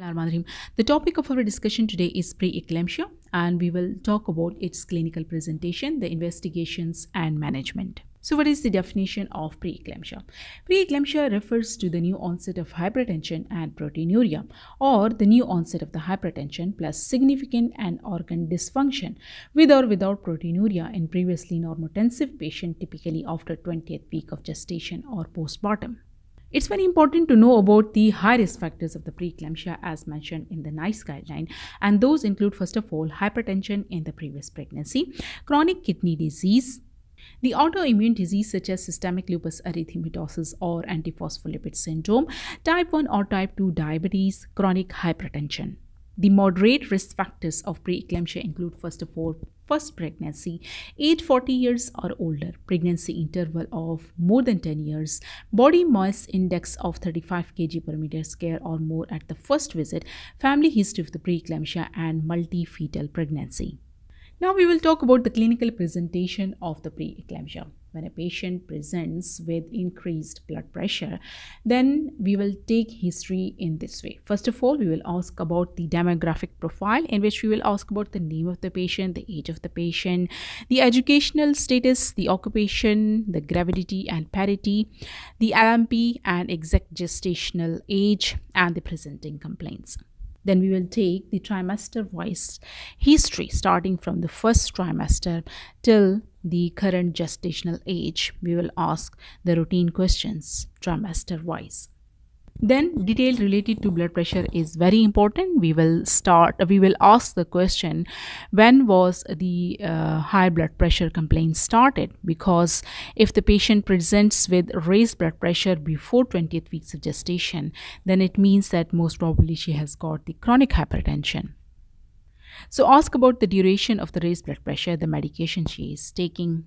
The topic of our discussion today is preeclampsia, and we will talk about its clinical presentation, the investigations, and management. So, what is the definition of preeclampsia? Preeclampsia refers to the new onset of hypertension and proteinuria, or the new onset of the hypertension plus significant end organ dysfunction with or without proteinuria in previously normotensive patient, typically after 20th week of gestation or postpartum. It's very important to know about the high risk factors of the preeclampsia as mentioned in the NICE guideline, and those include, first of all, hypertension in the previous pregnancy, chronic kidney disease, the autoimmune disease such as systemic lupus erythematosus or antiphospholipid syndrome, type 1 or type 2 diabetes, chronic hypertension. The moderate risk factors of preeclampsia include, first of all, first pregnancy, age 40 years or older, pregnancy interval of more than 10 years, body mass index of 35 kg per meter square or more at the first visit, family history of the preeclampsia, and multi-fetal pregnancy. Now we will talk about the clinical presentation of the preeclampsia. When a patient presents with increased blood pressure, then we will take history in this way. First of all, we will ask about the demographic profile in which we will ask about the name of the patient, the age of the patient, the educational status, the occupation, the gravidity and parity, the LMP and exact gestational age, and the presenting complaints. Then we will take the trimester wise history starting from the first trimester till the current gestational age. We will ask the routine questions trimester wise then detail related to blood pressure is very important. We will start we will ask the question when was the uh, high blood pressure complaint started? Because if the patient presents with raised blood pressure before 20th weeks of gestation then it means that most probably she has got the chronic hypertension so ask about the duration of the raised blood pressure the medication she is taking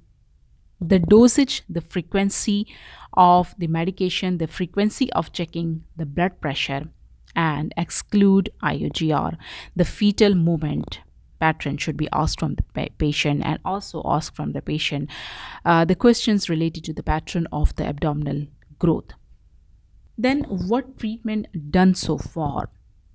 the dosage, the frequency of the medication, the frequency of checking the blood pressure, and exclude IUGR. The fetal movement pattern should be asked from the patient and also ask from the patient uh, the questions related to the pattern of the abdominal growth. Then, what treatment done so far?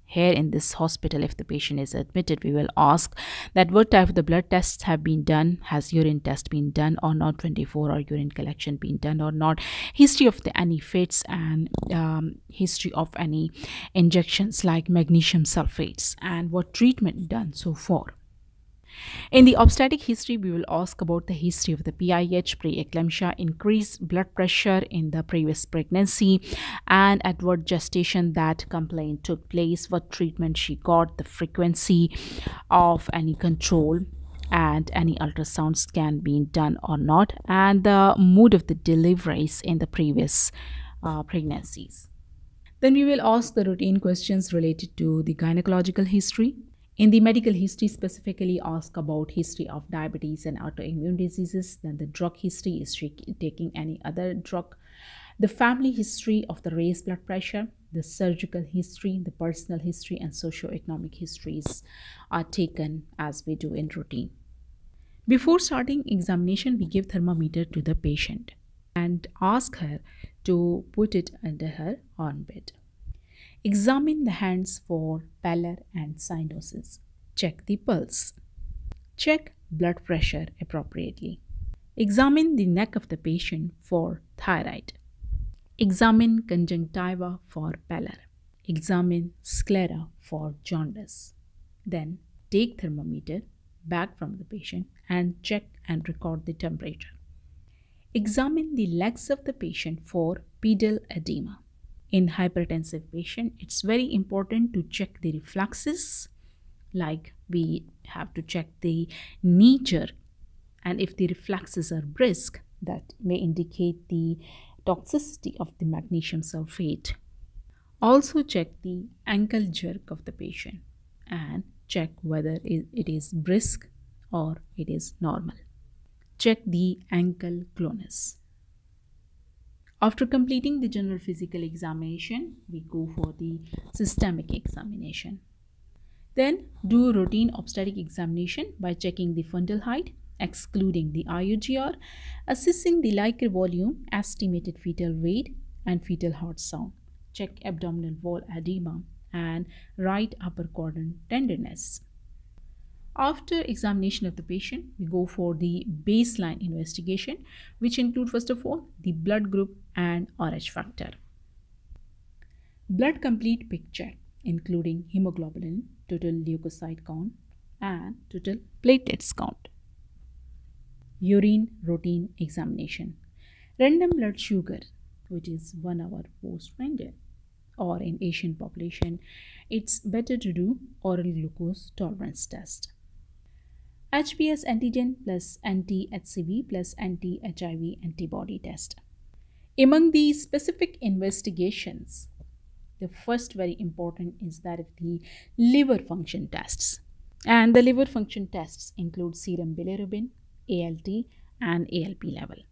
Here in this hospital if the patient is admitted. We will ask that what type of the blood tests have been done? Has urine test been done or not? 24 or urine collection been done or not? History of the any fits and um, history of any injections like magnesium sulfates and what treatment done so far in the obstetric history, we will ask about the history of the PIH, preeclampsia, increased blood pressure in the previous pregnancy, and at what gestation that complaint took place, what treatment she got, the frequency of any control and any ultrasound scan being done or not, and the mood of the deliveries in the previous uh, pregnancies. Then we will ask the routine questions related to the gynecological history, in the medical history, specifically ask about history of diabetes and autoimmune diseases. Then the drug history is taking any other drug. The family history of the raised blood pressure, the surgical history, the personal history, and socioeconomic histories are taken as we do in routine. Before starting examination, we give thermometer to the patient and ask her to put it under her armpit. Examine the hands for pallor and cyanosis. Check the pulse. Check blood pressure appropriately. Examine the neck of the patient for thyroid. Examine conjunctiva for pallor. Examine sclera for jaundice. Then take thermometer back from the patient and check and record the temperature. Examine the legs of the patient for pedal edema in hypertensive patient it's very important to check the reflexes like we have to check the knee jerk and if the reflexes are brisk that may indicate the toxicity of the magnesium sulfate. Also check the ankle jerk of the patient and check whether it is brisk or it is normal. Check the ankle clonus after completing the general physical examination, we go for the systemic examination. Then do routine obstetric examination by checking the fundal height, excluding the IUGR, assessing the liquor volume, estimated fetal weight, and fetal heart sound. Check abdominal wall edema and right upper quadrant tenderness. After examination of the patient, we go for the baseline investigation, which include first of all the blood group and RH factor. Blood complete picture, including hemoglobin, total leukocyte count, and total platelets count. Urine routine examination. Random blood sugar, which is one hour post-prandial or in Asian population, it's better to do oral glucose tolerance test. HBs antigen plus anti-HCV plus anti-HIV antibody test. Among the specific investigations, the first very important is that of the liver function tests. And the liver function tests include serum bilirubin, ALT, and ALP level.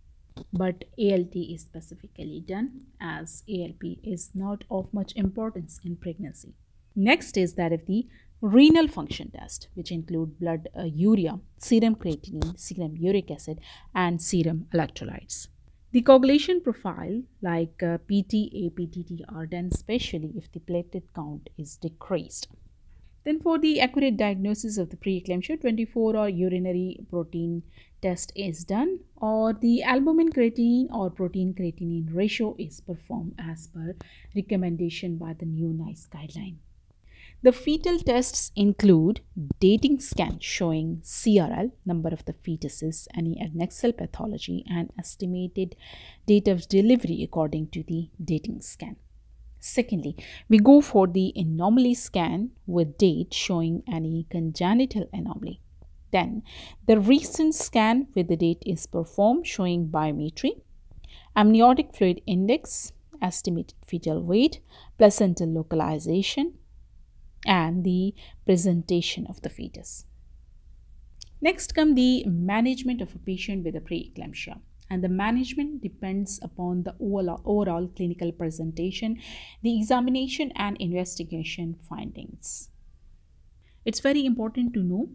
But ALT is specifically done as ALP is not of much importance in pregnancy. Next is that of the renal function test, which include blood uh, urea, serum creatinine, serum uric acid, and serum electrolytes. The coagulation profile like uh, PT, APTT are done especially if the platelet count is decreased. Then for the accurate diagnosis of the preeclampsia, 24-hour urinary protein test is done or the albumin creatinine or protein creatinine ratio is performed as per recommendation by the new NICE guideline. The fetal tests include dating scan showing CRL, number of the fetuses, any adnexal pathology, and estimated date of delivery according to the dating scan. Secondly, we go for the anomaly scan with date showing any congenital anomaly. Then, the recent scan with the date is performed showing biometry, amniotic fluid index, estimated fetal weight, placental localization, and the presentation of the fetus. Next come the management of a patient with a preeclampsia and the management depends upon the overall, overall clinical presentation, the examination and investigation findings. It's very important to know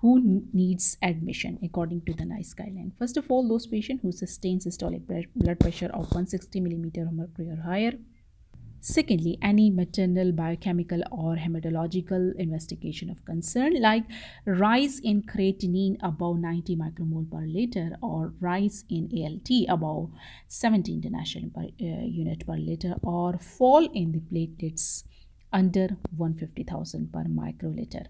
who needs admission according to the NICE guideline. First of all, those patients who sustain systolic blood pressure of 160 millimeter of mercury or higher, Secondly, any maternal biochemical or hematological investigation of concern like rise in creatinine above 90 micromole per liter or rise in ALT above 70 international per, uh, unit per liter or fall in the platelets under 150,000 per microliter.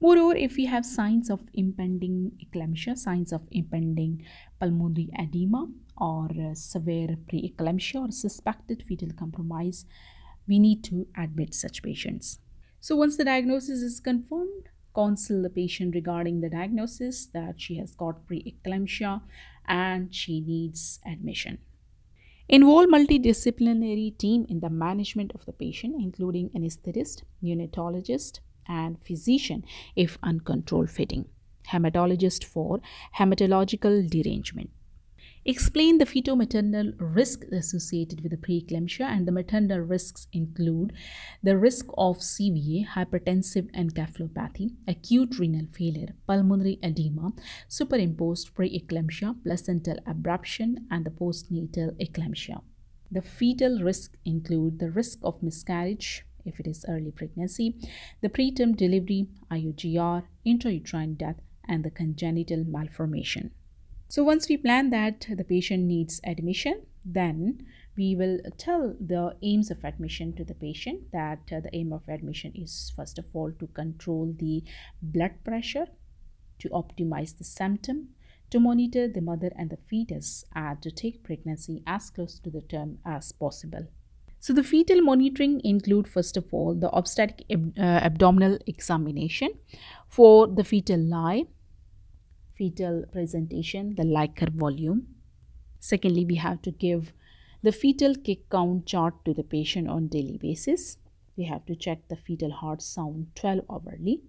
Moreover, if we have signs of impending eclampsia, signs of impending pulmonary edema or uh, severe preeclampsia or suspected fetal compromise, we need to admit such patients. So once the diagnosis is confirmed, counsel the patient regarding the diagnosis that she has got preeclampsia and she needs admission. Involve multidisciplinary team in the management of the patient, including anesthetist, neonatologist, and physician if uncontrolled feeding. Hematologist for hematological derangement. Explain the fetal-maternal risk associated with the preeclampsia and the maternal risks include the risk of CVA, hypertensive encephalopathy, acute renal failure, pulmonary edema, superimposed preeclampsia, placental abruption, and the postnatal eclampsia. The fetal risk include the risk of miscarriage, if it is early pregnancy, the preterm delivery, IUGR, intrauterine death, and the congenital malformation. So once we plan that the patient needs admission, then we will tell the aims of admission to the patient that uh, the aim of admission is first of all to control the blood pressure, to optimize the symptom, to monitor the mother and the fetus, and to take pregnancy as close to the term as possible. So the fetal monitoring include first of all the obstetric ab uh, abdominal examination for the fetal lie, fetal presentation, the liquor volume. Secondly, we have to give the fetal kick count chart to the patient on daily basis. We have to check the fetal heart sound 12 hourly.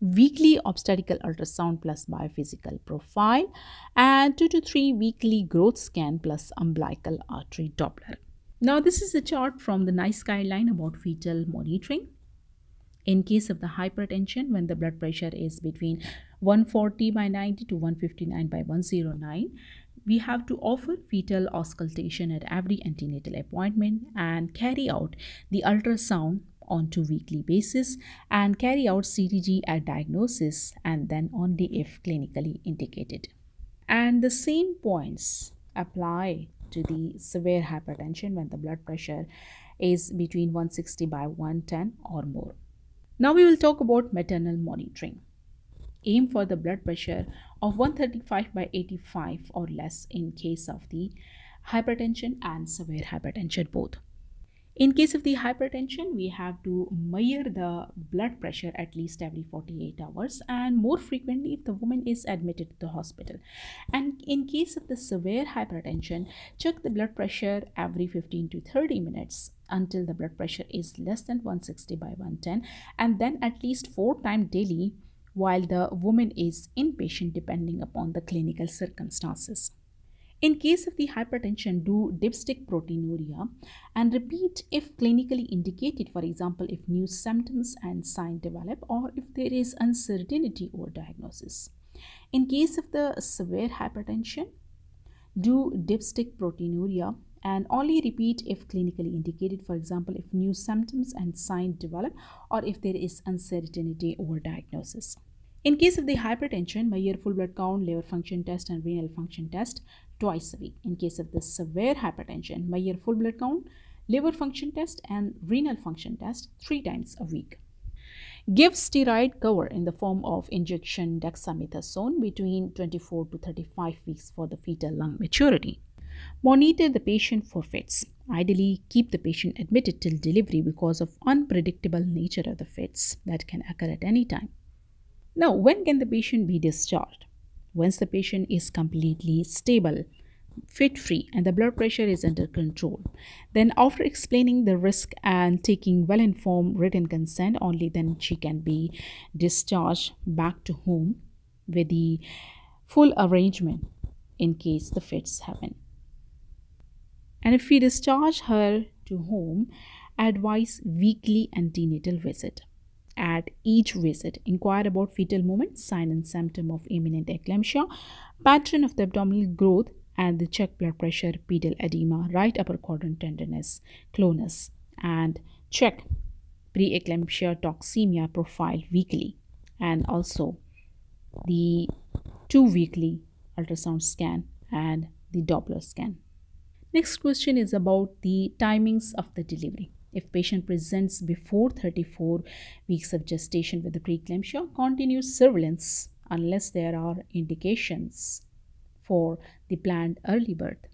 Weekly obstetrical ultrasound plus biophysical profile and 2 to 3 weekly growth scan plus umbilical artery Doppler. Now, this is a chart from the NICE guideline about fetal monitoring. In case of the hypertension, when the blood pressure is between 140 by 90 to 159 by 109, we have to offer fetal auscultation at every antenatal appointment and carry out the ultrasound on two weekly basis and carry out CTG at diagnosis and then only if clinically indicated. And the same points apply to the severe hypertension when the blood pressure is between 160 by 110 or more. Now we will talk about maternal monitoring. Aim for the blood pressure of 135 by 85 or less in case of the hypertension and severe hypertension both. In case of the hypertension, we have to measure the blood pressure at least every 48 hours and more frequently if the woman is admitted to the hospital. And in case of the severe hypertension, check the blood pressure every 15 to 30 minutes until the blood pressure is less than 160 by 110 and then at least four times daily while the woman is inpatient depending upon the clinical circumstances. In case of the hypertension, do dipstick proteinuria and repeat if clinically indicated, for example, if new symptoms and signs develop or if there is uncertainty over diagnosis. In case of the severe hypertension, do dipstick proteinuria and only repeat if clinically indicated, for example, if new symptoms and signs develop or if there is uncertainty over diagnosis. In case of the hypertension, measure full blood count, liver function test, and renal function test twice a week. In case of the severe hypertension, measure full blood count, liver function test, and renal function test three times a week. Give steroid cover in the form of injection dexamethasone between 24 to 35 weeks for the fetal lung maturity. Monitor the patient for fits. Ideally, keep the patient admitted till delivery because of unpredictable nature of the fits that can occur at any time. Now, when can the patient be discharged? Once the patient is completely stable, fit free, and the blood pressure is under control. Then, after explaining the risk and taking well informed written consent, only then she can be discharged back to home with the full arrangement in case the fits happen. And if we discharge her to home, advise weekly antenatal visit at each visit. Inquire about fetal movement, sign and symptom of imminent eclampsia, pattern of the abdominal growth, and the check blood pressure, pedal edema, right upper quadrant tenderness, clonus, and check preeclampsia toxemia profile weekly, and also the two weekly ultrasound scan and the Doppler scan. Next question is about the timings of the delivery. If patient presents before 34 weeks of gestation with the preeclampsia, continue surveillance unless there are indications for the planned early birth.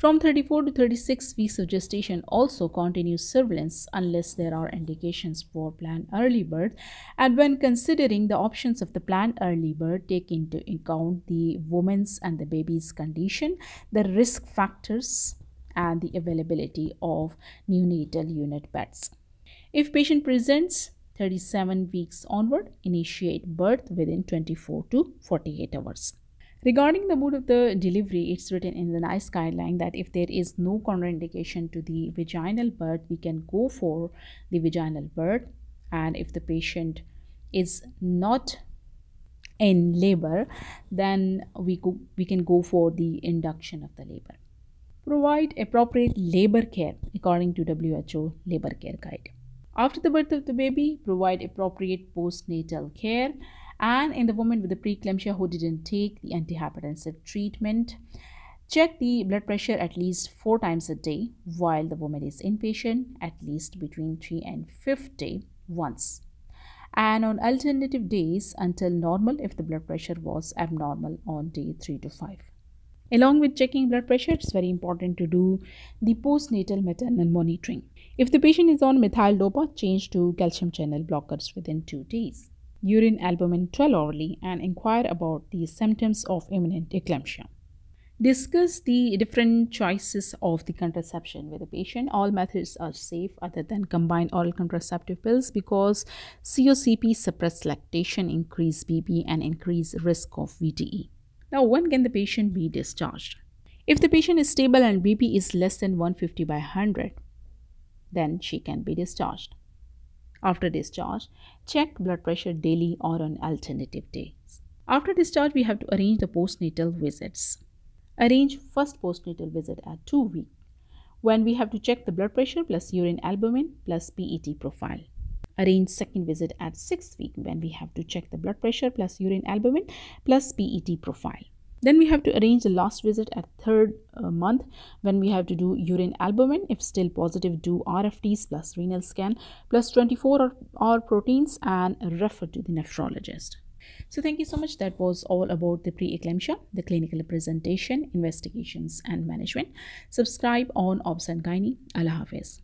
From 34 to 36 weeks of gestation also continue surveillance unless there are indications for planned early birth. And when considering the options of the planned early birth, take into account the woman's and the baby's condition, the risk factors, and the availability of neonatal unit beds. If patient presents 37 weeks onward, initiate birth within 24 to 48 hours. Regarding the mode of the delivery, it's written in the NICE guideline that if there is no contraindication to the vaginal birth, we can go for the vaginal birth. And if the patient is not in labor, then we, we can go for the induction of the labor. Provide appropriate labor care according to WHO labor care guide. After the birth of the baby, provide appropriate postnatal care. And in the woman with the preeclampsia who didn't take the antihypertensive treatment, check the blood pressure at least four times a day while the woman is inpatient, at least between 3 and 50 once. And on alternative days until normal if the blood pressure was abnormal on day 3 to 5. Along with checking blood pressure, it's very important to do the postnatal maternal monitoring. If the patient is on methyldopa, change to calcium channel blockers within two days. Urine albumin 12 hourly and inquire about the symptoms of imminent eclampsia. Discuss the different choices of the contraception with the patient. All methods are safe other than combined oral contraceptive pills because COCP suppress lactation, increase BP, and increase risk of VTE. Now, when can the patient be discharged? If the patient is stable and BP is less than 150 by 100, then she can be discharged. After discharge, check blood pressure daily or on alternative days. After discharge, we have to arrange the postnatal visits. Arrange first postnatal visit at 2 weeks when we have to check the blood pressure plus urine albumin plus PET profile. Arrange second visit at 6th week when we have to check the blood pressure plus urine albumin plus PET profile. Then we have to arrange the last visit at third uh, month when we have to do urine albumin. If still positive, do RFTs plus renal scan plus 24 hour proteins and refer to the nephrologist. So thank you so much. That was all about the preeclampsia, the clinical presentation, investigations and management. Subscribe on Obs and Gynae. Allah Hafiz.